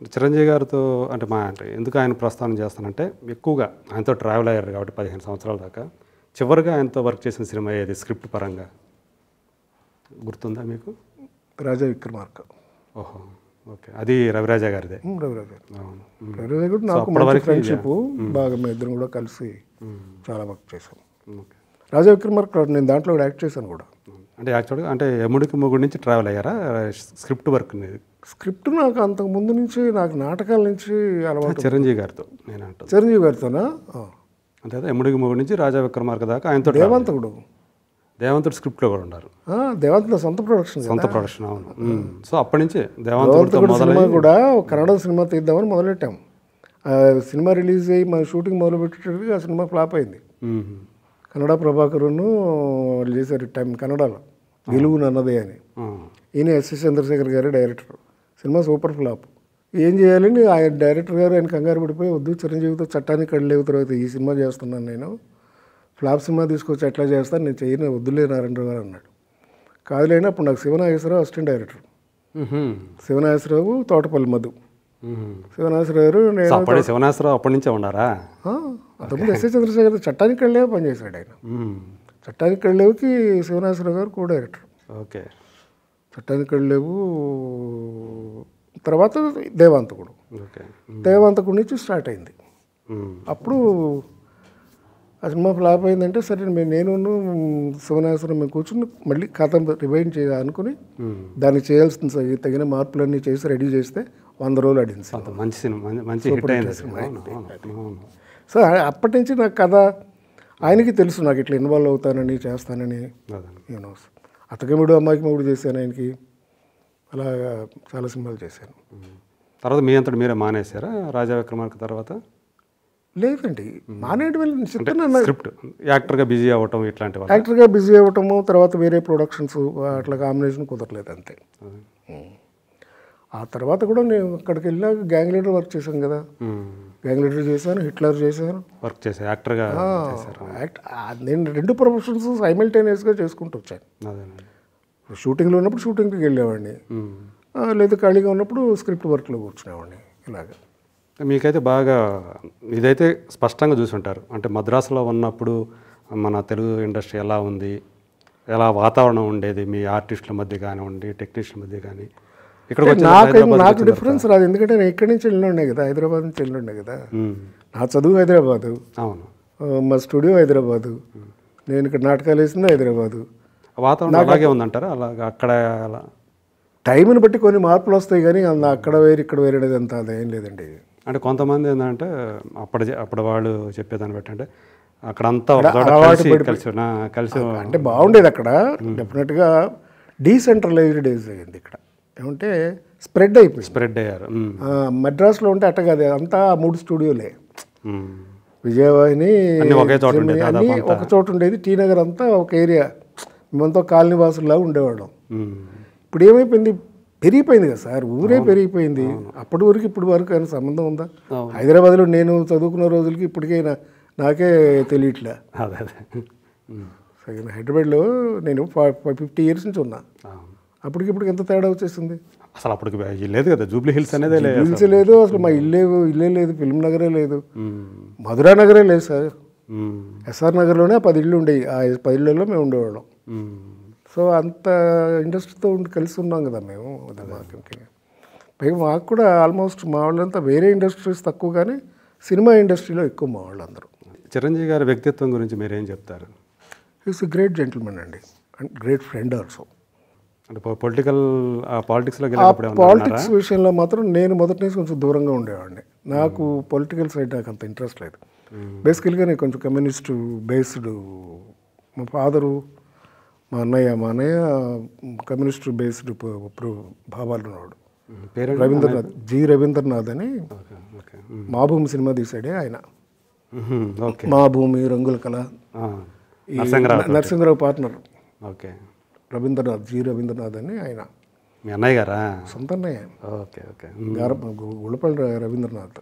చిరంజీవి గారితో అంటే మా అంటే ఎందుకు ఆయన ప్రస్థానం చేస్తానంటే ఎక్కువగా ఆయనతో ట్రావెల్ అయ్యారు కాబట్టి పదిహేను సంవత్సరాల దాకా. చివరిగా ఆయనతో వర్క్ చేసిన సినిమా ఏది? స్క్రిప్ట్ పరంగా. గుర్తుందా మీకు? రాజా విక్రమార్క. ఓహో ఓకే. అది రవిరాజా గారిదే. రవిరాజ. రవిరాజ కూడా నాకు అప్పటి మంచి వరకు ఫ్రెండ్షిప్ బాగా మేము ఇద్దరం కూడా కలిసి. చాలా వర్క్ చేసాం ఓకే. రాజా విక్రమార్క నేను దాంట్లో కూడా యాక్ట్ చేశాను కూడా. అంటే యాక్చువల్గా అంటే ఎముడికి మొగుడి నుంచి ట్రావెల్ అయ్యారా? స్క్రిప్ట్ వర్క్ స్క్రిప్ట్ నాకు అంతకు ముందు నుంచి నాకు నాటకాల నుంచి అలవాటు చిరంజీవి గారితో నేను అంటాను చిరంజీవి గారితోనా. అంతే ఎముడికి మొగుడి నుంచి రాజా విక్రమార్క దాకా ఆయనతో. దేవంతకుడు దేవంతుడు. స్క్రిప్ట్లో కూడా ఉన్నారు. దేవంతుడు సొంత ప్రొడక్షన్ సొంత ప్రొడక్షన్ అవును. సో అప్పటి నుంచి మొదలై సినిమా కూడా కన్నడ సినిమా తీద్దామని మొదలెట్టాం. ఆ సినిమా రిలీజ్ అయ్యి మన షూటింగ్ మొదలుపెట్టేటప్పటికి ఆ సినిమా ఫ్లాప్ అయింది. కన్నడ ప్రభాకరును వాళ్ళు చేశారు టైం కన్నడలో. గెలుగు నన్నదే అని. ఈయన ఎస్ఎస్ చంద్రశేఖర్ గారు డైరెక్టర్. Cinema super flop. ఏం చేయాలని ఆయన డైరెక్టర్ గారు ఆయన కంగారు పడిపోయి వద్దు చిరంజీవితో చట్టానికి కళ్ళలేవు తర్వాత ఈ సినిమా చేస్తున్నాను నేను. ఫ్లాప్ సినిమా తీసుకొచ్చి ఎట్లా చేస్తాను నేను చేయను వద్దులే నారాయణరావు గారు అన్నాడు. కాదులేని అప్పుడు నాకు శివనాగేశ్వరరావు అసిస్టెంట్ డైరెక్టర్. శివనాగేశ్వరరావు తోటపల్లి మధు. ఉహుం. శివనాగేశ్వరరావు గారు నేను అప్పటి శివనాశ్వరరావు అప్పటి నుంచే ఉన్నారా అంతకుముందు ఎస్ఎస్ చంద్రశేఖర్ చట్టానికి కళ్ళలేవు పనిచేశాడు ఆయన. చట్టానికి కళ్ళలేవుకి శివనాగేశ్వరరావు గారు కో డైరెక్టర్ ఓకే చట్టానికి కళ్ళలేవు తర్వాత దేవాంతకుడు దేవాంతకుడి నుంచి స్టార్ట్ అయింది. అప్పుడు ఆ సినిమా ఫ్లాప్ అయిందంటే సరే మేము నేను శివనాశ్వరం మేము కూర్చుని మళ్ళీ కథ రివైండ్ చేయ అనుకుని ఉమ్. దానికి చేయాల్సిన తగిన మార్పులన్నీ చేసి రెడీ చేస్తే వంద రోజులు అడింది సినిమా. మంచి సినిమా మంచి- హిట్ అయింది సినిమా. సో అప్పటి నుంచి నాకు కథ ఆయనకి తెలుసు నాకు ఇట్లా ఇన్వాల్వ్ అవుతానని చేస్తానని. యూనో అతకముడు అమ్మాయికి మొగుడు చేశాను ఆయనకి. అలా చాలా సినిమాలు చేశాను. తర్వాత మీ అంతటి మీరే మానేశారా? రాజా విక్రమార్క తర్వాత? లేదండి. మానేయడం స్క్రిప్ట్ యాక్టర్గా బిజీ అవ్వటం ఇట్లాంటి యాక్టర్గా బిజీ అవ్వటము తర్వాత వేరే ప్రొడక్షన్స్ అట్లా కాంబినేషన్ కుదరలేదు అంతే. ఆ తర్వాత కూడా నేను అక్కడికి వెళ్ళాక గ్యాంగ్ లీడర్ వర్క్ చేశాను కదా. గ్యాంగ్ లీడర్ చేశాను హిట్లర్ చేశాను. వర్క్ చేశారు యాక్టర్గా యాక్ట్ నేను రెండు ప్రొఫెషన్స్ సైమల్టేనియస్గా చేసుకుంటూ వచ్చాను. షూటింగ్లో ఉన్నప్పుడు షూటింగ్కి వెళ్ళేవాడిని. లేదా ఖాళీగా ఉన్నప్పుడు స్క్రిప్ట్ వర్క్లో కూర్చునేవాడిని ఇలాగా. మీకైతే బాగా ఇదైతే స్పష్టంగా చూసి ఉంటారు అంటే మద్రాసులో ఉన్నప్పుడు మన తెలుగు ఇండస్ట్రీ ఎలా ఉంది ఎలా వాతావరణం ఉండేది మీ ఆర్టిస్టుల మధ్య కానివ్వండి టెక్నీషియన్ మధ్య కానీ. నాకు నాకు డిఫరెన్స్ రాదు. ఎందుకంటే నేను ఇక్కడి నుంచి వెళ్ళిండే కదా హైదరాబాద్ నుంచి వెళ్ళిండే కదా. నా చదువు హైదరాబాదు. అవును. మా స్టూడియో హైదరాబాదు. నేను ఇక్కడ నాటకాలు వేసింది హైదరాబాదు. వాతావరణం అలాగే ఉందంటారా? అలాగా అక్కడ అలా? టైంని బట్టి కొన్ని మార్పులు వస్తాయి కానీ అక్కడ వేరు ఇక్కడ వేరే అనేది అంత అదేం లేదండి. అంటే కొంతమంది ఏంటంటే అప్పటి అప్పటి వాళ్ళు చెప్పేదాన్ని బట్టి అంటే అక్కడ అంతా ఒక చోట అలవాటు కలిసి కలిసి అంటే బాగుండేది అక్కడ. డెఫినెట్గా డీసెంట్రలైజ్డ్ డేస్ అయ్యింది ఇక్కడ. ఏమంటే స్ప్రెడ్ అయిపోయింది. స్ప్రెడ్ అయ్యారు. మద్రాసులో ఉంటే అట్ట కాదు అంతా మూడు స్టూడియోలే. విజయవాహిని అన్నీ ఒకే చోట ఉండేది, అన్నీ దాదాపు ఒక చోట ఉండేది. టీ నగర్ అంతా ఒక ఏరియా. మేమంతా కాలనీ వాసుల్లా ఉండేవాళ్ళం. ఇప్పుడు ఏమైపోయింది? పెరిగిపోయింది కదా సార్ ఊరే పెరిగిపోయింది. అప్పటి వరకు ఇప్పుడు వరకు ఏమైనా సంబంధం ఉందా. హైదరాబాద్లో నేను చదువుకున్న రోజులకి ఇప్పటికే నా- నాకే తెలియట్లే. హైదరాబాద్లో నేను ఫిఫ్టీ ఇయర్స్ నుంచి ఉన్నా. అవును. అప్పటికి ఇప్పటికి ఎంత తేడా వచ్చేసింది? అసలు అప్పటికి లేదు కదా జూబ్లీ హిల్స్ అనేదే లేదు హిల్స్ లేదు అసలు మా ఇల్లే ఇల్లే లేదు ఫిల్మ్ నగరే లేదు. మధురా నగరే లేదు సార్. ఎస్ఆర్ నగర్లోనే పది ఇళ్ళు ఉండేవి ఆ పది ఇళ్ళల్లో మేము ఉండేవాళ్ళం. సో అంత ఇండస్ట్రీతో ఉండి కలిసి ఉన్నాం కదా మేము పైగా మాకు కూడా ఆల్మోస్ట్ మా వాళ్ళంతా వేరే ఇండస్ట్రీస్ తక్కువ కానీ సినిమా ఇండస్ట్రీలో ఎక్కువ మా వాళ్ళందరూ. చిరంజీవి గారి వ్యక్తిత్వం గురించి మీరేం చెప్తారు? ఈస్ గ్రేట్ జెంటిల్మెన్ అండి అండ్ గ్రేట్ ఫ్రెండ్ ఆల్సో అంటే పొలిటికల్ పాలిటిక్స్ విషయంలో మాత్రం నేను మొదటి నుంచి కొంచెం దూరంగా ఉండేవాడిని. నాకు పొలిటికల్ సైడ్ నాకు అంత ఇంట్రెస్ట్ లేదు. బేసికల్గా నేను కొంచెం కమ్యూనిస్టు బేస్డ్ మా ఫాదరు మా అన్నయ్య మా అన్నయ్య కమ్యూనిస్ట్ బేస్డ్ భావాలు ఉన్నవాడు. రవీంద్రనాథ్ జి. రవీంద్రనాథ్ అని. మా భూమి సినిమా తీసాడే ఆయన. మా భూమి రంగుల కళ. Narasimha Rao partner okay. Rabindranath G Ravindranath అని ఆయన. మీ అన్నయ్య గారా? సొంత అన్నయ్య okay okay. Gullapalli Ravindranath.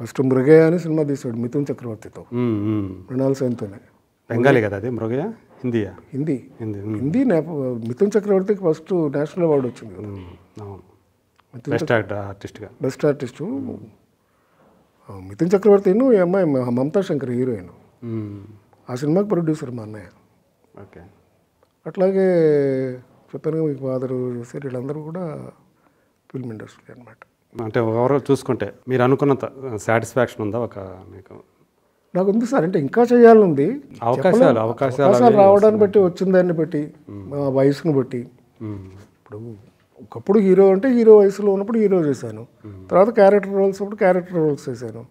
First Mrugayya అని సినిమా తీసాడు మిథున్ చక్రవర్తితో. మృణాల్ సేన్తోనే. బెంగాలీ కదా అది మృగయ్య? హిందీయా? హిందీ. హిందీ. హిందీ మిథున్ చక్రవర్తికి ఫస్ట్ నేషనల్ అవార్డు వచ్చింది. అవును. బెస్ట్ ఆర్టిస్ట్గా. Best artist. మిథున్ చక్రవర్తి ఈ అమ్మాయి మమతా శంకర్ హీరోయిన్. ఆ సినిమాకి ప్రొడ్యూసర్ మా అన్నయ్య. ఓకే. అట్లాగే చెప్పాను మీకు ఫాదరు చేశారు వీళ్ళందరూ కూడా ఫిల్మ్ ఇండస్ట్రీ అనమాట అంటే ఓవరాల్ చూసుకుంటే మీరు అనుకున్నంత సాటిస్ఫాక్షన్ ఉందా ఒక మీకు? నాకు ఉంది సార్ అంటే ఇంకా చేయాలని ఉంది అవకాశాలు. అవకాశాలు రావడాన్ని బట్టి వచ్చిన దాన్ని బట్టి మా వయసును బట్టి. ఇప్పుడు ఒకప్పుడు హీరో అంటే హీరో వయసులో ఉన్నప్పుడు హీరో చేశాను. తర్వాత క్యారెక్టర్ రోల్స్ అప్పుడు క్యారెక్టర్ రోల్స్ చేశాను.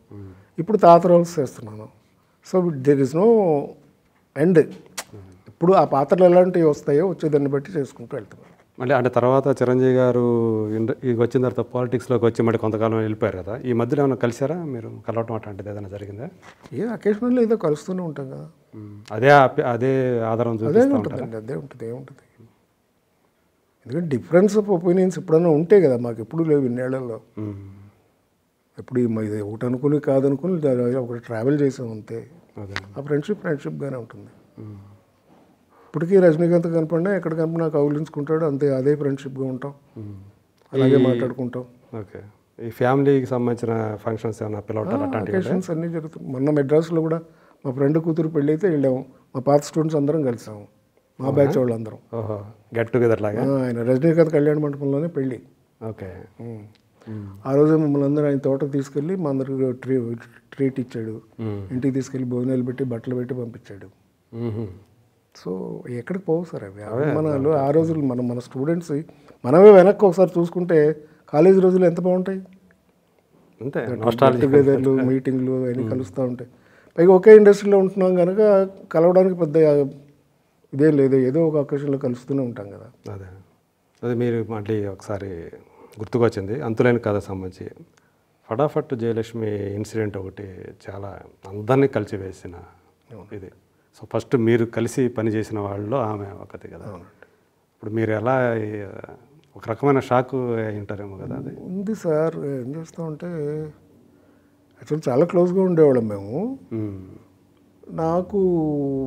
ఇప్పుడు తాత రోల్స్ చేస్తున్నాను. So there is no end ఇప్పుడు ఆ పాత్రలు ఎలాంటివి వస్తాయో వచ్చేదాన్ని బట్టి చేసుకుంటూ వెళ్తున్నాను మళ్ళీ అంటే తర్వాత చిరంజీవి గారు వచ్చిన తర్వాత పాలిటిక్స్లోకి వచ్చి మళ్ళీ కొంతకాలం వెళ్ళిపోయారు కదా. ఈ మధ్యలో ఏమైనా కలిసారా మీరు? కలవటం అట్లాంటిది ఏదైనా జరిగిందా? ఏ అకేషనల్ ఏదో కలుస్తూనే ఉంటాం కదా. అదే అదే ఆధారం అదే ఉంటుందండి అదే ఉంటుంది ఏముంటుంది ఎందుకంటే డిఫరెన్స్ ఆఫ్ ఒపీనియన్స్ ఎప్పుడైనా ఉంటే కదా మాకు ఎప్పుడు లేవు ఇన్నేళ్ళలో. ఎప్పుడు ఇది ఒకటి అనుకుని కాదనుకుని ఒకటి ట్రావెల్ చేసాం అంతే. ఆ ఫ్రెండ్షిప్ ఫ్రెండ్షిప్గానే ఉంటుంది. ఇప్పటికీ రజనీకాంత్ కనపడినా ఎక్కడ కనపడినా కౌలించుకుంటాడు అంతే అదే ఫ్రెండ్షిప్గా ఉంటాం. అలాగే మాట్లాడుకుంటాం. ఓకే. ఈ ఫ్యామిలీకి సంబంధించిన ఫంక్షన్స్ ఏమైనా పిలవటాలు అకేషన్స్ అన్నీ జరుగుతాయి. మొన్న మెడ్రాస్లో కూడా మా ఫ్రెండ్ కూతురు పెళ్ళి అయితే వెళ్ళాము. మా పాత స్టూడెంట్స్ అందరం కలిసాము. మా బ్యాచ్ వాళ్ళందరం. ఓహో గెట్ టుగెదర్ లాగా? ఆయన రజనీకాంత్ కళ్యాణ మండపంలోనే పెళ్ళి. ఓకే. ఆ రోజు మమ్మల్ని అందరూ ఆయన తోటకు తీసుకెళ్ళి మా అందరికి ట్రీ ట్రీట్ ఇచ్చాడు. ఇంటికి తీసుకెళ్ళి భోజనాలు పెట్టి బట్టలు పెట్టి పంపించాడు. సో ఎక్కడికి పోవు సార్ అవి. అభిమానాలు ఆ రోజులు మనం మన స్టూడెంట్స్ మనమే వెనక్కి ఒకసారి చూసుకుంటే కాలేజీ రోజులు ఎంత బాగుంటాయి? అంతే. టుగెదర్లు మీటింగ్లు అవన్నీ కలుస్తూ ఉంటాయి. పైగా ఒకే ఇండస్ట్రీలో ఉంటున్నాం కనుక కలవడానికి పెద్ద ఇదేం లేదు. ఏదో ఒక అకేషన్లో కలుస్తూనే ఉంటాం కదా. అదే. అదే మీరు మళ్ళీ ఒకసారి గుర్తుకొచ్చింది. అంతులేని కథ సంబంధించి. ఫటాఫట్ జయలక్ష్మి ఇన్సిడెంట్ ఒకటి చాలా అందరినీ కలిసివేసిన ఇది. సో ఫస్ట్ మీరు కలిసి పనిచేసిన వాళ్ళలో ఆమె ఒకటి కదా. ఇప్పుడు మీరు ఎలా ఒక రకమైన షాక్ ఉంటారేమో కదా అది. ఉంది సార్. ఏం చేస్తామంటే యాక్చువల్ చాలా క్లోజ్గా ఉండేవాళ్ళం మేము. నాకు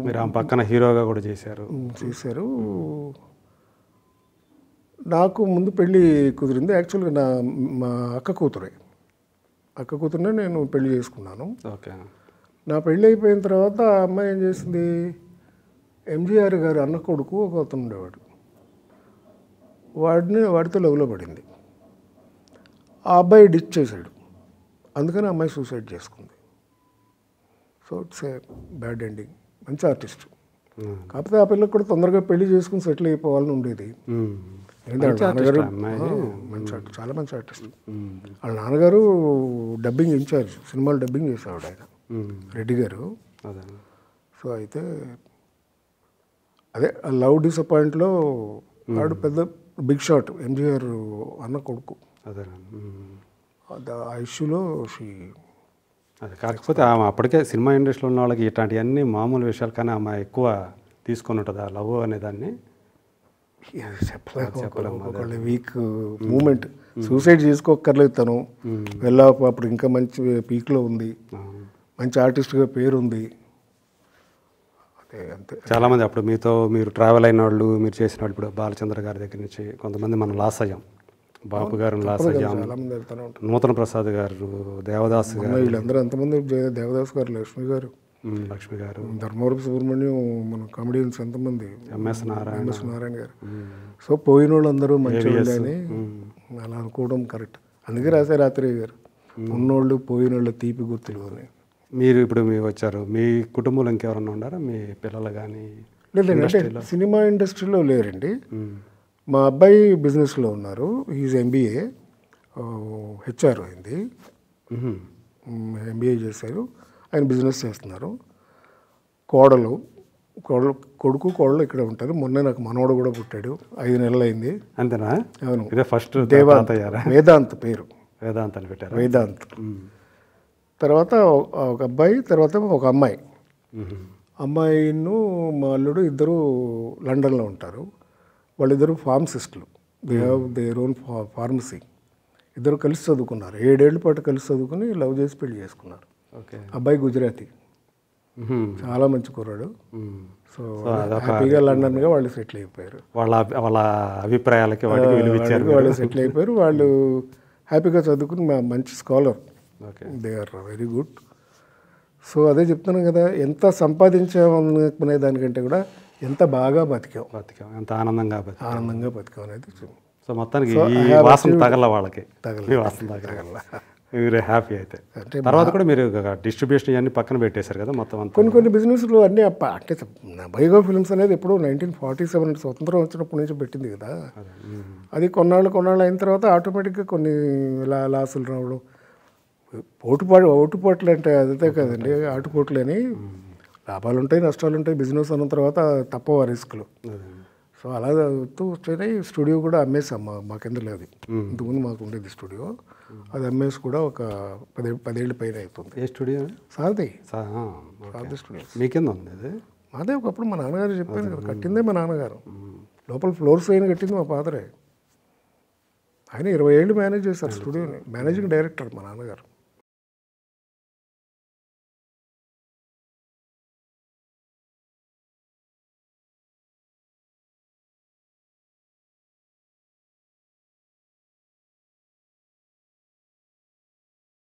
మీరు ఆమె పక్కన హీరోగా కూడా చేశారు. చేశారు. నాకు ముందు పెళ్ళి కుదిరింది. యాక్చువల్గా నా మా అక్క కూతురే. అక్క కూతురునే నేను పెళ్ళి చేసుకున్నాను. ఓకే. నా పెళ్ళి అయిపోయిన తర్వాత ఆ అమ్మాయి ఏం చేసింది? ఎంజీఆర్ గారి అన్న కొడుకు ఒక అతను ఉండేవాడు. వాడిని వాడితో లవ్లో పడింది. ఆ అబ్బాయి డిచ్ చేశాడు. అందుకని అమ్మాయి సూసైడ్ చేసుకుంది. So it's a bad ending. మంచి ఆర్టిస్ట్. కాకపోతే ఆ పిల్లకి కూడా తొందరగా పెళ్ళి చేసుకుని సెటిల్ అయిపోవాలని ఉండేది. మంచి నాన్నగారు? చాలా మంచి ఆర్టిస్ట్. వాళ్ళ నాన్నగారు డబ్బింగ్ ఇన్ఛార్జ్ సినిమాలు డబ్బింగ్ చేసేవాడు ఆయన. రెడ్డి గారు. అదే. సో అయితే అదే లవ్ డిసప్పాయింట్లో వాడు పెద్ద బిగ్ షాట్ ఎంజీఆర్ అన్న కొడుకు. అదే ఆ ఇష్యూలో షీ అదే కాకపోతే ఆమె అప్పటికే సినిమా ఇండస్ట్రీలో ఉన్న వాళ్ళకి ఇట్లాంటివన్నీ మామూలు విషయాలు కానీ ఆమె ఎక్కువ తీసుకొని ఉంటుంది ఆ లవ్ అనే దాన్ని. చెప్పలేము ఒకళ్ళ వీక్ మూమెంట్. సూసైడ్ చేసుకోక్కర్లేదు తను. వెళ్ళా అప్పుడు ఇంకా మంచి పీక్లో ఉంది. మంచి ఆర్టిస్ట్గా పేరు ఉంది అదే అంతే. చాలామంది అప్పుడు మీతో మీరు ట్రావెల్ అయిన వాళ్ళు మీరు చేసిన వాళ్ళు ఇప్పుడు బాలచంద్ర గారి దగ్గర నుంచి కొంతమంది మనం లాస్ అయ్యాం బాపు గారిని లాస్ అయ్యాం నూతన ప్రసాద్ గారు దేవదాస్ గారు. వీళ్ళందరూ ఎంతమంది దేవదాస్ గారు లక్ష్మి గారు. లక్ష్మి గారు. ధర్మవరపు సుబ్రహ్మణ్యం మన కామెడియన్స్ ఎంతమంది? ఎంఎస్ నారాయణ. ఎంఎస్ నారాయణ గారు. సో పోయిన వాళ్ళందరూ మంచి అని అలా అనుకోవడం కరెక్ట్. అందుకే రాశారు రాత్రి గారు. ఉన్నోళ్ళు పోయినోళ్ళు తీపి గుర్తులు అని. మీరు ఇప్పుడు మీరు వచ్చారు మీ కుటుంబంలో ఇంకెవరన్నా ఉన్నారా? మీ పిల్లలు కానీ లేదండి అంటే సినిమా ఇండస్ట్రీలో లేరండి. మా అబ్బాయి బిజినెస్లో ఉన్నారు ఈజ్ ఎంబీఏ హెచ్ఆర్ అయింది. ఎంబీఏ చేశారు ఆయన బిజినెస్ చేస్తున్నారు. కోడలు కోడలు కొడుకు కోడలు ఇక్కడ ఉంటారు. మొన్న నాకు మనవడు కూడా పుట్టాడు ఐదు నెలలు అయింది. అంతేనా? అవును. ఇదే ఫస్ట్ దేవాంత్ వేదాంత్ పేరు. వేదాంత్ అని పెట్టారా? వేదాంత్. తర్వాత ఒక అబ్బాయి తర్వాత ఒక అమ్మాయి. మ్మ్. అమ్మాయిను మా అల్లుడు ఇద్దరు లండన్లో ఉంటారు. వాళ్ళిద్దరు ఫార్మసిస్టులు. They have their own pharmacy ఇద్దరు కలిసి చదువుకున్నారు. ఏడేళ్ళ పాటు కలిసి చదువుకుని లవ్ చేసి పెళ్ళి చేసుకున్నారు. ఓకే. అబ్బాయి గుజరాతీ. చాలా మంచి కుర్రాడు. సో హ్యాపీగా లండన్గా వాళ్ళు సెటిల్ అయిపోయారు. వాళ్ళ వాళ్ళ అభిప్రాయాలకి వాళ్ళు సెటిల్ అయిపోయారు. వాళ్ళు హ్యాపీగా చదువుకుని మా మంచి scholar. They are very good so అదే చెప్తున్నాను కదా ఎంత సంపాదించామనుకునే దానికంటే కూడా ఎంత బాగా బతికాం. బతికాం ఎంత ఆనందంగా ఆనందంగా బతికాం అనేది. సో మొత్తానికి వాసన తగల వాళ్ళకి. వాసన తగల. మీరు హ్యాపీ అయితే. అంటే తర్వాత కూడా మీరు డిస్ట్రిబ్యూషన్ ఇవన్నీ పక్కన పెట్టేశారు కదా మొత్తం అంతా. కొన్ని కొన్ని బిజినెస్లు అన్నీ అప్ప అంటే నా బైగో ఫిల్మ్స్ అనేది ఎప్పుడో నైన్టీన్ ఫార్టీ సెవెన్ స్వతంత్రం వచ్చినప్పటి నుంచి పెట్టింది కదా. అదే. కొన్నాళ్ళు కొన్నాళ్ళు అయిన తర్వాత ఆటోమేటిక్గా కొన్ని లాసులు రావడం ఓటుపాటు ఓటుపాట్లు అంటే అదే కదండి ఆటుపోట్లు అని లాభాలు ఉంటాయి నష్టాలు ఉంటాయి బిజినెస్ అన్న తర్వాత తప్పవు రిస్క్లు. అదే. సో అలా వస్తేనే స్టూడియో కూడా అమ్మేసాం మా మా కింద లేదు ఇంతకుముందు మాకు ఉండేది స్టూడియో. అది అమ్మేసి కూడా ఒక పదే పదేళ్ళ పైన అవుతుంది ఏ స్టూడియో? సారది సా- ఆ, ఓకే. సారది స్టూడియో. మీ కింద ఉంది అది? అదే ఒకప్పుడు మా నాన్నగారు చెప్పాను కదా కట్టిందే మా నాన్నగారు. లోపల ఫ్లోర్స్ అయిన కట్టింది మా ఫాదరే. ఆయన ఇరవై ఏళ్ళు మేనేజ్ చేశారు స్టూడియోని. మేనేజింగ్ డైరెక్టర్ మా నాన్నగారు.